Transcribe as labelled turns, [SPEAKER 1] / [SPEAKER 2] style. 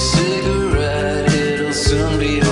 [SPEAKER 1] cigarette, it'll soon be.